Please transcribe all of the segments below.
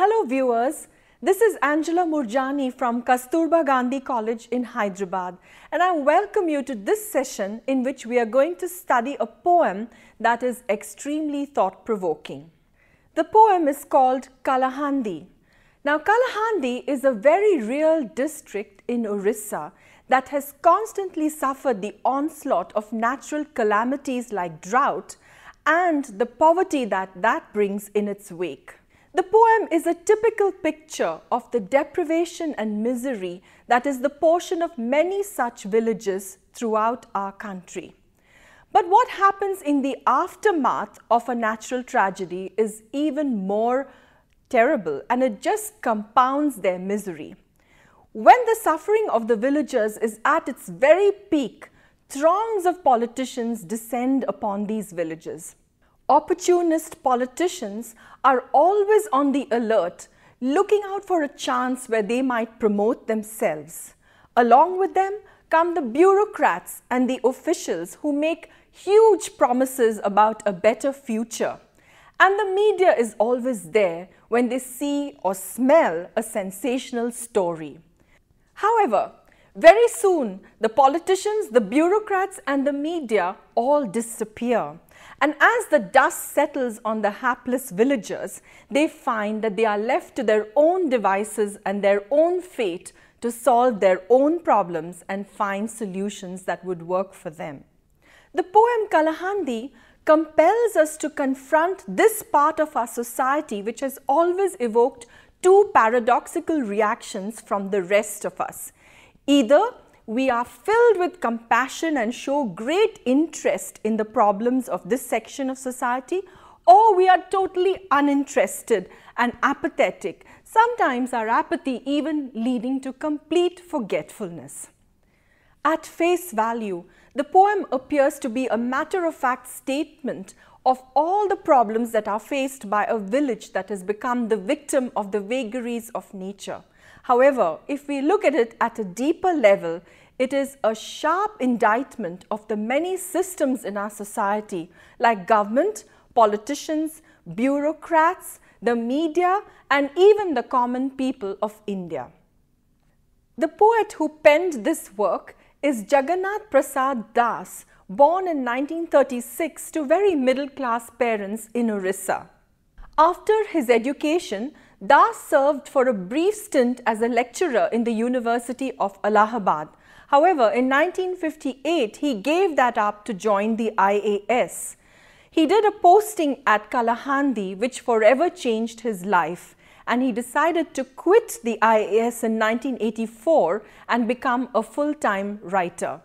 Hello viewers, this is Angela Murjani from Kasturba Gandhi College in Hyderabad and I welcome you to this session in which we are going to study a poem that is extremely thought-provoking. The poem is called Kalahandi. Now Kalahandi is a very real district in Orissa that has constantly suffered the onslaught of natural calamities like drought and the poverty that that brings in its wake. The poem is a typical picture of the deprivation and misery that is the portion of many such villages throughout our country. But what happens in the aftermath of a natural tragedy is even more terrible and it just compounds their misery. When the suffering of the villagers is at its very peak, throngs of politicians descend upon these villages opportunist politicians are always on the alert, looking out for a chance where they might promote themselves. Along with them come the bureaucrats and the officials who make huge promises about a better future. And the media is always there when they see or smell a sensational story. However, very soon the politicians, the bureaucrats and the media all disappear and as the dust settles on the hapless villagers, they find that they are left to their own devices and their own fate to solve their own problems and find solutions that would work for them. The poem Kalahandi compels us to confront this part of our society which has always evoked two paradoxical reactions from the rest of us. Either we are filled with compassion and show great interest in the problems of this section of society or we are totally uninterested and apathetic, sometimes our apathy even leading to complete forgetfulness. At face value, the poem appears to be a matter-of-fact statement of all the problems that are faced by a village that has become the victim of the vagaries of nature. However, if we look at it at a deeper level, it is a sharp indictment of the many systems in our society like government, politicians, bureaucrats, the media and even the common people of India. The poet who penned this work is Jagannath Prasad Das, born in 1936 to very middle class parents in Orissa. After his education, Das served for a brief stint as a lecturer in the University of Allahabad However, in 1958, he gave that up to join the IAS. He did a posting at Kalahandi which forever changed his life and he decided to quit the IAS in 1984 and become a full-time writer.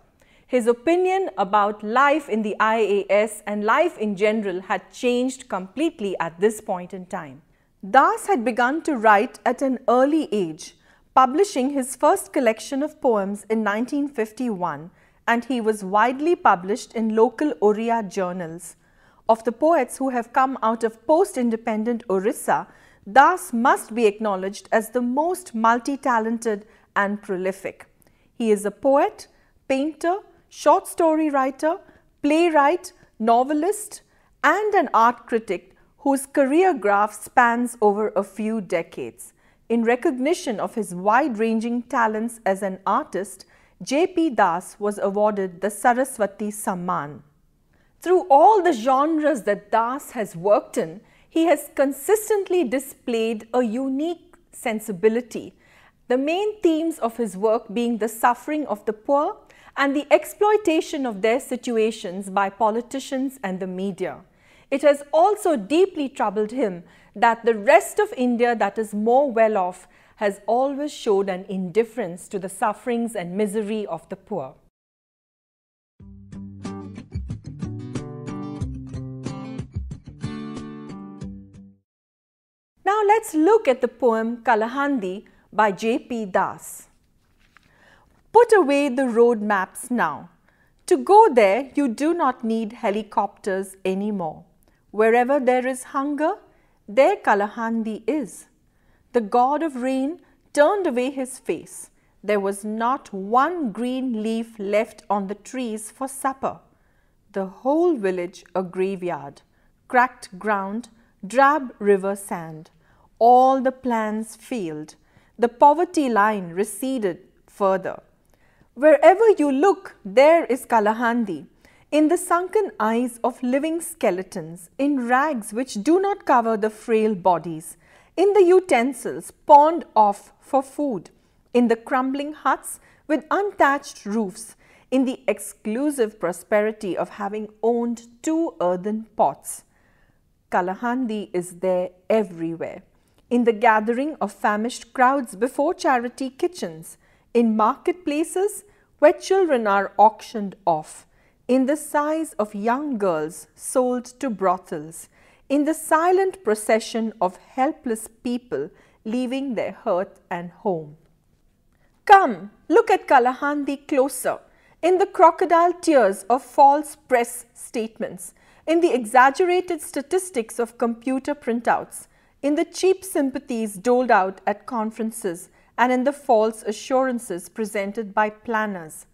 His opinion about life in the IAS and life in general had changed completely at this point in time. Das had begun to write at an early age publishing his first collection of poems in 1951 and he was widely published in local Oriya journals. Of the poets who have come out of post-independent Orissa, Das must be acknowledged as the most multi-talented and prolific. He is a poet, painter, short story writer, playwright, novelist and an art critic whose career graph spans over a few decades. In recognition of his wide-ranging talents as an artist, J.P. Das was awarded the Saraswati Samman. Through all the genres that Das has worked in, he has consistently displayed a unique sensibility, the main themes of his work being the suffering of the poor and the exploitation of their situations by politicians and the media. It has also deeply troubled him that the rest of India that is more well off has always showed an indifference to the sufferings and misery of the poor. Now let's look at the poem Kalahandi by J.P. Das. Put away the road maps now. To go there, you do not need helicopters anymore. Wherever there is hunger, there Kalahandi is. The god of rain turned away his face. There was not one green leaf left on the trees for supper. The whole village a graveyard, cracked ground, drab river sand. all the plans failed. The poverty line receded further. Wherever you look, there is Kalahandi, in the sunken eyes of living skeletons, in rags which do not cover the frail bodies, in the utensils pawned off for food, in the crumbling huts with unthatched roofs, in the exclusive prosperity of having owned two earthen pots. Kalahandi is there everywhere, in the gathering of famished crowds before charity kitchens, in marketplaces where children are auctioned off, in the sighs of young girls sold to brothels, in the silent procession of helpless people leaving their hearth and home. Come, look at Kalahandi closer, in the crocodile tears of false press statements, in the exaggerated statistics of computer printouts, in the cheap sympathies doled out at conferences, and in the false assurances presented by planners.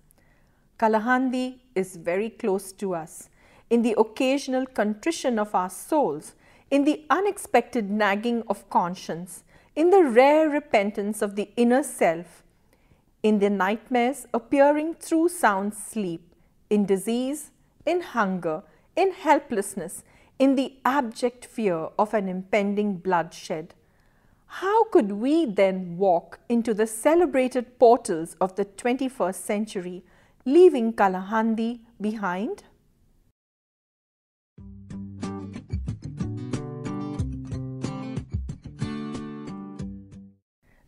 Kalahandi is very close to us, in the occasional contrition of our souls, in the unexpected nagging of conscience, in the rare repentance of the inner self, in the nightmares appearing through sound sleep, in disease, in hunger, in helplessness, in the abject fear of an impending bloodshed. How could we then walk into the celebrated portals of the 21st century, leaving Kalahandi behind?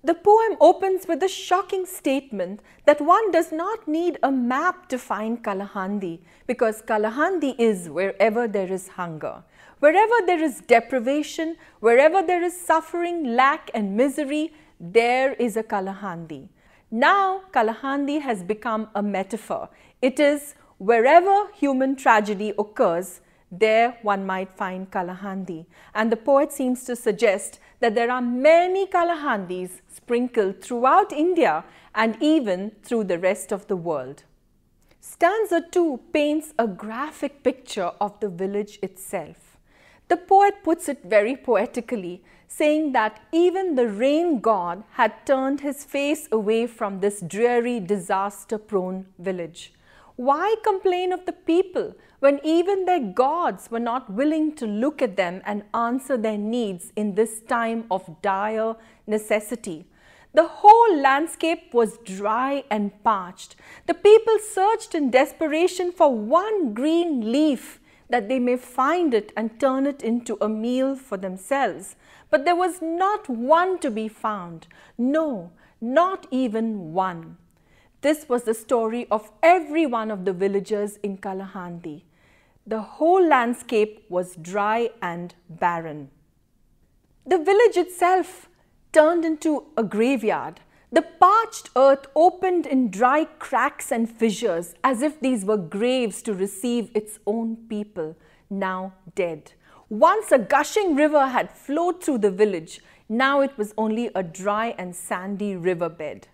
The poem opens with a shocking statement that one does not need a map to find Kalahandi because Kalahandi is wherever there is hunger. Wherever there is deprivation, wherever there is suffering, lack and misery, there is a Kalahandi. Now Kalahandi has become a metaphor. It is wherever human tragedy occurs, there one might find Kalahandi. And the poet seems to suggest that there are many Kalahandis sprinkled throughout India and even through the rest of the world. Stanza 2 paints a graphic picture of the village itself. The poet puts it very poetically, saying that even the rain god had turned his face away from this dreary, disaster prone village. Why complain of the people when even their gods were not willing to look at them and answer their needs in this time of dire necessity? The whole landscape was dry and parched. The people searched in desperation for one green leaf that they may find it and turn it into a meal for themselves. But there was not one to be found. No, not even one. This was the story of every one of the villagers in Kalahandi. The whole landscape was dry and barren. The village itself turned into a graveyard. The parched earth opened in dry cracks and fissures as if these were graves to receive its own people, now dead. Once a gushing river had flowed through the village, now it was only a dry and sandy riverbed.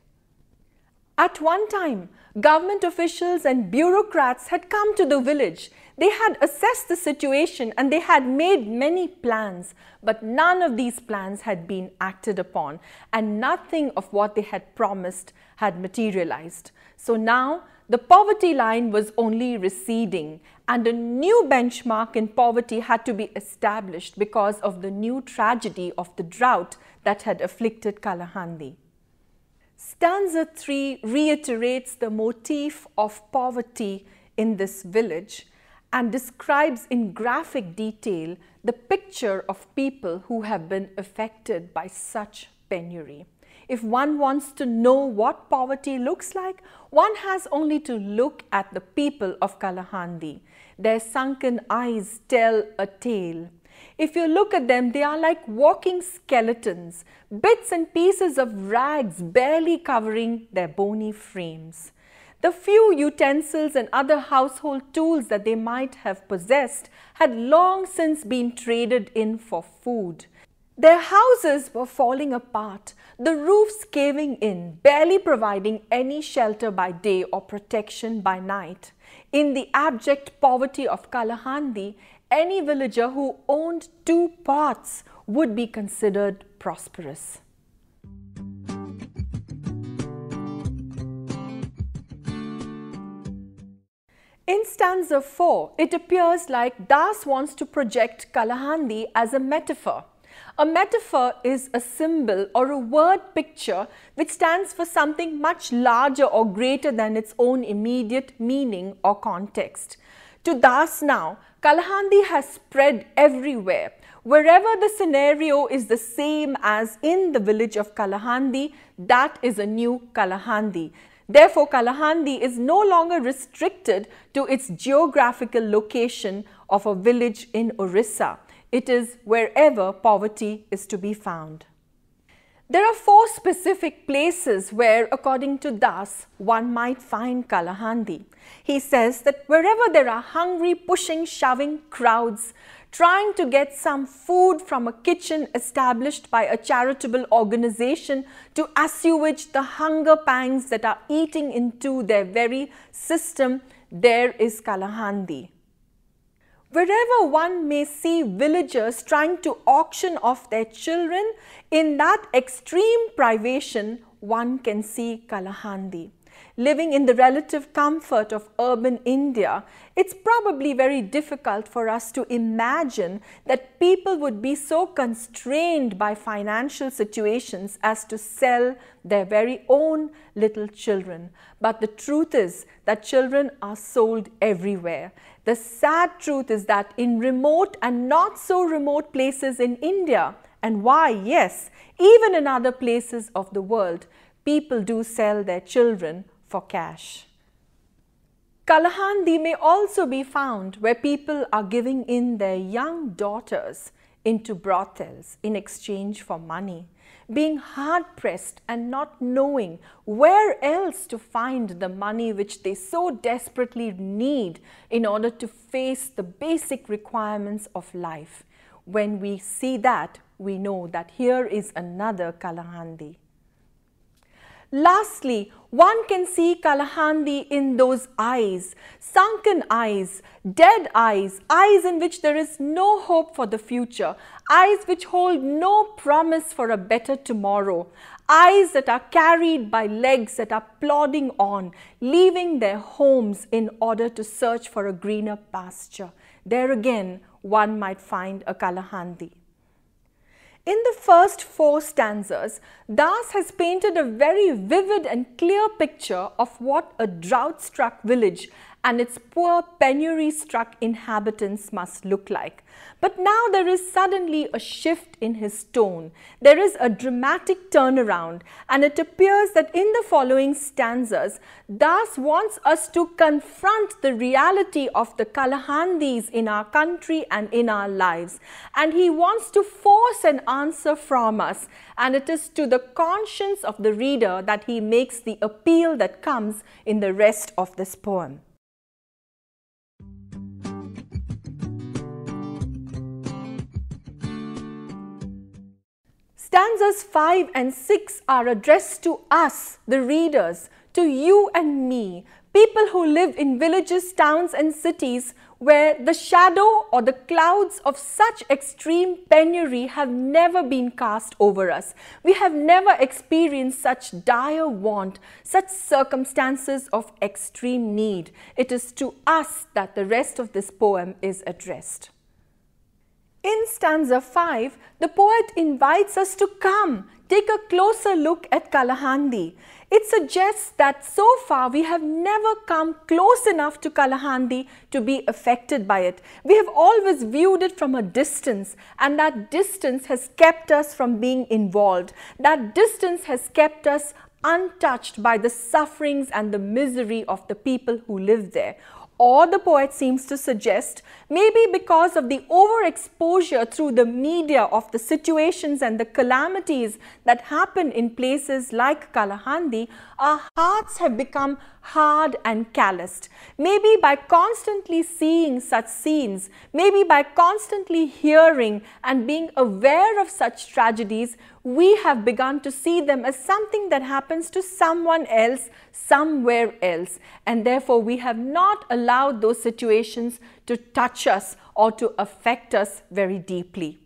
At one time, government officials and bureaucrats had come to the village. They had assessed the situation and they had made many plans, but none of these plans had been acted upon and nothing of what they had promised had materialized. So now the poverty line was only receding and a new benchmark in poverty had to be established because of the new tragedy of the drought that had afflicted Kalahandi. Stanza 3 reiterates the motif of poverty in this village and describes in graphic detail the picture of people who have been affected by such penury. If one wants to know what poverty looks like, one has only to look at the people of Kalahandi. Their sunken eyes tell a tale. If you look at them, they are like walking skeletons, bits and pieces of rags barely covering their bony frames. The few utensils and other household tools that they might have possessed had long since been traded in for food. Their houses were falling apart, the roofs caving in, barely providing any shelter by day or protection by night. In the abject poverty of Kalahandi, any villager who owned two pots would be considered prosperous. In stanza 4, it appears like Das wants to project Kalahandi as a metaphor. A metaphor is a symbol or a word picture which stands for something much larger or greater than its own immediate meaning or context. To Das now, Kalahandi has spread everywhere. Wherever the scenario is the same as in the village of Kalahandi, that is a new Kalahandi. Therefore, Kalahandi is no longer restricted to its geographical location of a village in Orissa. It is wherever poverty is to be found. There are four specific places where, according to Das, one might find Kalahandi. He says that wherever there are hungry, pushing, shoving crowds, trying to get some food from a kitchen established by a charitable organization to assuage the hunger pangs that are eating into their very system, there is Kalahandi. Wherever one may see villagers trying to auction off their children, in that extreme privation, one can see Kalahandi living in the relative comfort of urban India, it's probably very difficult for us to imagine that people would be so constrained by financial situations as to sell their very own little children. But the truth is that children are sold everywhere. The sad truth is that in remote and not so remote places in India, and why, yes, even in other places of the world, people do sell their children for cash. Kalahandi may also be found where people are giving in their young daughters into brothels in exchange for money, being hard pressed and not knowing where else to find the money which they so desperately need in order to face the basic requirements of life. When we see that, we know that here is another Kalahandi. Lastly, one can see Kalahandi in those eyes, sunken eyes, dead eyes, eyes in which there is no hope for the future, eyes which hold no promise for a better tomorrow, eyes that are carried by legs that are plodding on, leaving their homes in order to search for a greener pasture. There again, one might find a Kalahandi. In the first four stanzas, Das has painted a very vivid and clear picture of what a drought-struck village and its poor penury-struck inhabitants must look like. But now there is suddenly a shift in his tone. There is a dramatic turnaround and it appears that in the following stanzas, Das wants us to confront the reality of the Kalahandis in our country and in our lives. And he wants to force an answer from us and it is to the conscience of the reader that he makes the appeal that comes in the rest of this poem. Stanzas 5 and 6 are addressed to us, the readers, to you and me, people who live in villages, towns and cities where the shadow or the clouds of such extreme penury have never been cast over us. We have never experienced such dire want, such circumstances of extreme need. It is to us that the rest of this poem is addressed. In stanza 5, the poet invites us to come, take a closer look at Kalahandi. It suggests that so far we have never come close enough to Kalahandi to be affected by it. We have always viewed it from a distance and that distance has kept us from being involved. That distance has kept us untouched by the sufferings and the misery of the people who live there or the poet seems to suggest, maybe because of the overexposure through the media of the situations and the calamities that happen in places like Kalahandi, our hearts have become hard and calloused. Maybe by constantly seeing such scenes, maybe by constantly hearing and being aware of such tragedies, we have begun to see them as something that happens to someone else, somewhere else. And therefore, we have not allowed those situations to touch us or to affect us very deeply.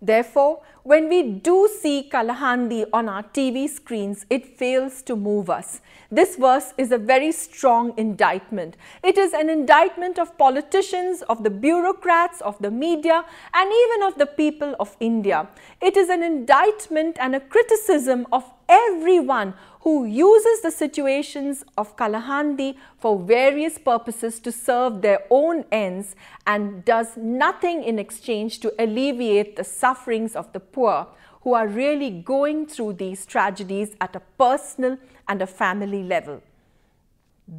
Therefore, when we do see Kalahandi on our TV screens, it fails to move us. This verse is a very strong indictment. It is an indictment of politicians, of the bureaucrats, of the media, and even of the people of India. It is an indictment and a criticism of everyone who uses the situations of Kalahandi for various purposes to serve their own ends and does nothing in exchange to alleviate the sufferings of the poor who are really going through these tragedies at a personal and a family level.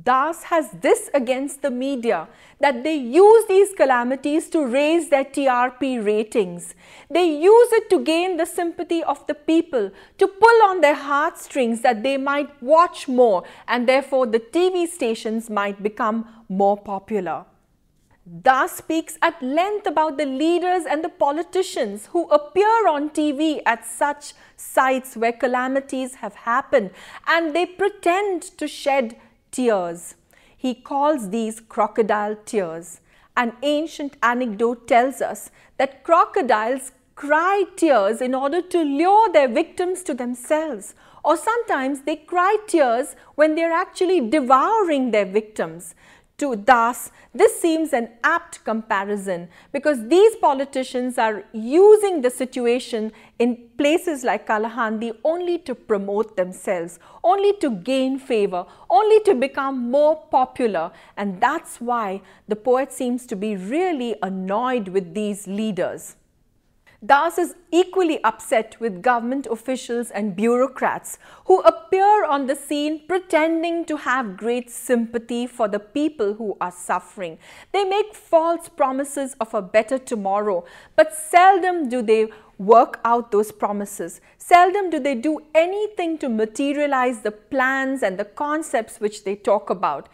Das has this against the media that they use these calamities to raise their TRP ratings. They use it to gain the sympathy of the people, to pull on their heartstrings that they might watch more and therefore the TV stations might become more popular. Das speaks at length about the leaders and the politicians who appear on TV at such sites where calamities have happened and they pretend to shed tears. He calls these crocodile tears. An ancient anecdote tells us that crocodiles cry tears in order to lure their victims to themselves or sometimes they cry tears when they are actually devouring their victims to Das, this seems an apt comparison because these politicians are using the situation in places like Kalahandi only to promote themselves, only to gain favor, only to become more popular and that's why the poet seems to be really annoyed with these leaders. Das is equally upset with government officials and bureaucrats who appear on the scene pretending to have great sympathy for the people who are suffering. They make false promises of a better tomorrow, but seldom do they work out those promises. Seldom do they do anything to materialize the plans and the concepts which they talk about.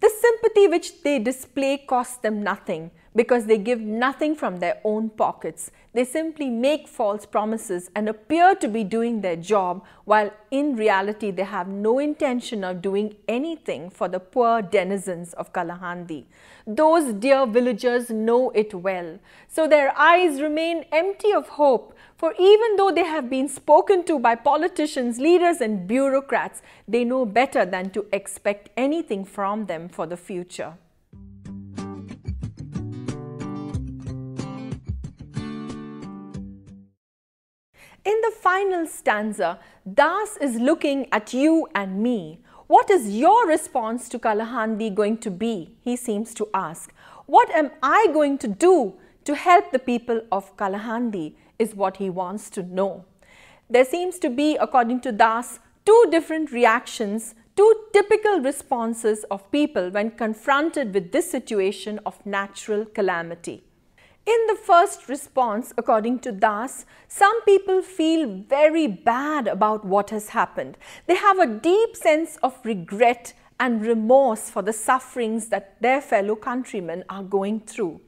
The sympathy which they display costs them nothing because they give nothing from their own pockets. They simply make false promises and appear to be doing their job while in reality they have no intention of doing anything for the poor denizens of Kalahandi. Those dear villagers know it well. So their eyes remain empty of hope for even though they have been spoken to by politicians, leaders and bureaucrats, they know better than to expect anything from them for the future. In the final stanza, Das is looking at you and me. What is your response to Kalahandi going to be? He seems to ask. What am I going to do to help the people of Kalahandi is what he wants to know. There seems to be, according to Das, two different reactions, two typical responses of people when confronted with this situation of natural calamity. In the first response, according to Das, some people feel very bad about what has happened. They have a deep sense of regret and remorse for the sufferings that their fellow countrymen are going through.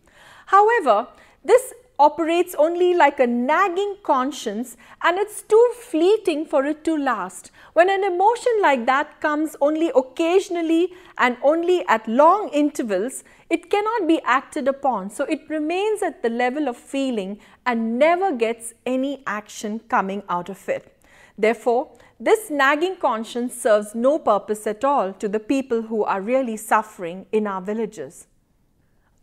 However, this operates only like a nagging conscience and it's too fleeting for it to last. When an emotion like that comes only occasionally and only at long intervals, it cannot be acted upon. So it remains at the level of feeling and never gets any action coming out of it. Therefore, this nagging conscience serves no purpose at all to the people who are really suffering in our villages.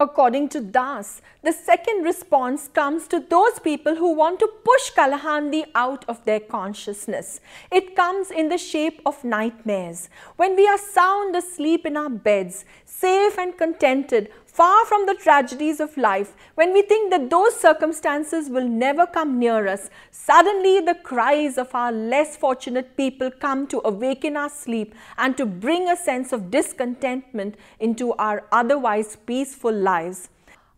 According to Das, the second response comes to those people who want to push Kalahandi out of their consciousness. It comes in the shape of nightmares. When we are sound asleep in our beds, safe and contented, far from the tragedies of life, when we think that those circumstances will never come near us, suddenly the cries of our less fortunate people come to awaken our sleep and to bring a sense of discontentment into our otherwise peaceful lives.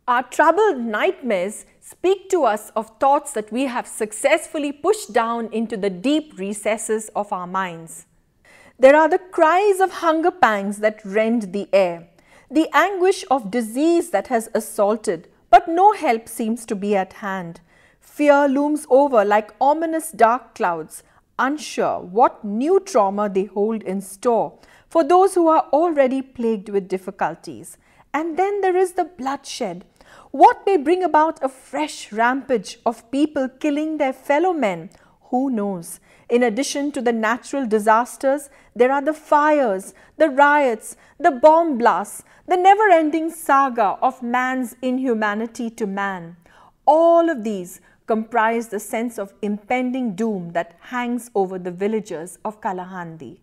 Our troubled nightmares speak to us of thoughts that we have successfully pushed down into the deep recesses of our minds. There are the cries of hunger pangs that rend the air the anguish of disease that has assaulted, but no help seems to be at hand. Fear looms over like ominous dark clouds, unsure what new trauma they hold in store for those who are already plagued with difficulties. And then there is the bloodshed. What may bring about a fresh rampage of people killing their fellow men? Who knows? In addition to the natural disasters, there are the fires, the riots, the bomb blasts, the never ending saga of man's inhumanity to man. All of these comprise the sense of impending doom that hangs over the villagers of Kalahandi.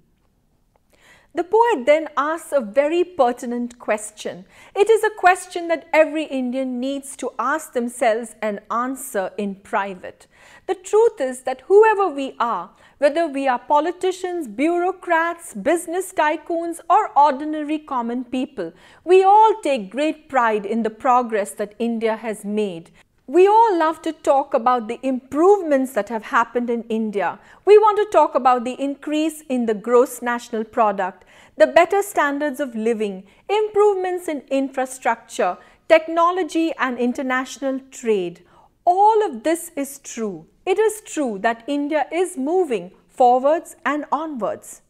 The poet then asks a very pertinent question. It is a question that every Indian needs to ask themselves and answer in private. The truth is that whoever we are, whether we are politicians, bureaucrats, business tycoons, or ordinary common people, we all take great pride in the progress that India has made. We all love to talk about the improvements that have happened in India. We want to talk about the increase in the gross national product, the better standards of living, improvements in infrastructure, technology and international trade. All of this is true. It is true that India is moving forwards and onwards.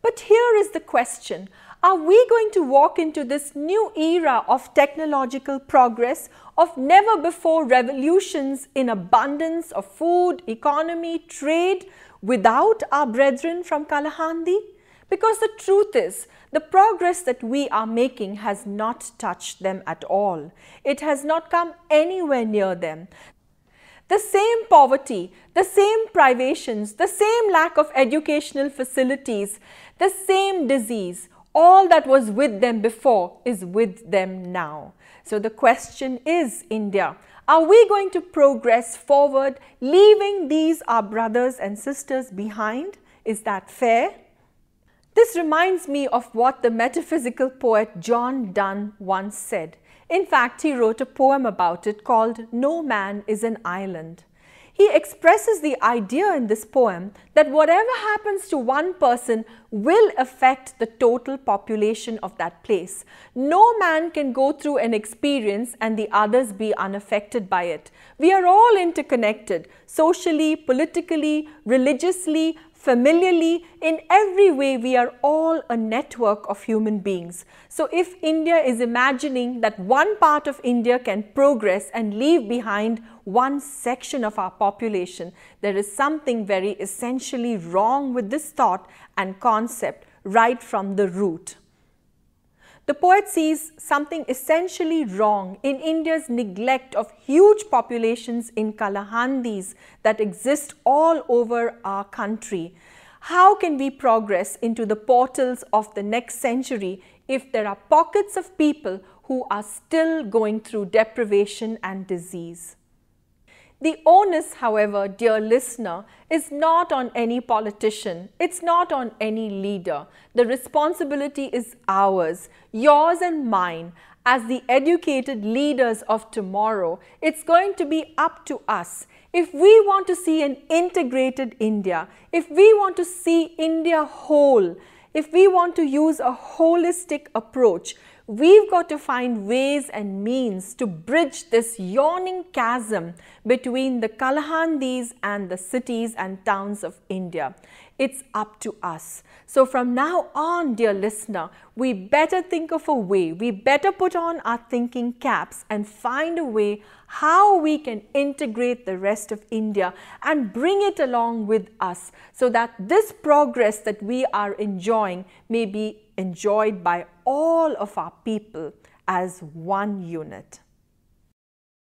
But here is the question, are we going to walk into this new era of technological progress, of never before revolutions in abundance of food, economy, trade without our brethren from Kalahandi? Because the truth is, the progress that we are making has not touched them at all. It has not come anywhere near them. The same poverty, the same privations, the same lack of educational facilities, the same disease, all that was with them before is with them now. So the question is, India, are we going to progress forward, leaving these our brothers and sisters behind? Is that fair? This reminds me of what the metaphysical poet John Donne once said. In fact, he wrote a poem about it called No Man is an Island. He expresses the idea in this poem that whatever happens to one person will affect the total population of that place. No man can go through an experience and the others be unaffected by it. We are all interconnected socially, politically, religiously, familiarly, in every way we are all a network of human beings. So if India is imagining that one part of India can progress and leave behind one section of our population, there is something very essentially wrong with this thought and concept right from the root. The poet sees something essentially wrong in India's neglect of huge populations in Kalahandis that exist all over our country. How can we progress into the portals of the next century if there are pockets of people who are still going through deprivation and disease? The onus, however, dear listener, is not on any politician. It's not on any leader. The responsibility is ours, yours and mine. As the educated leaders of tomorrow, it's going to be up to us. If we want to see an integrated India, if we want to see India whole, if we want to use a holistic approach, we've got to find ways and means to bridge this yawning chasm between the Kalahandis and the cities and towns of India. It's up to us. So from now on, dear listener, we better think of a way, we better put on our thinking caps and find a way how we can integrate the rest of India and bring it along with us so that this progress that we are enjoying may be enjoyed by all of our people as one unit.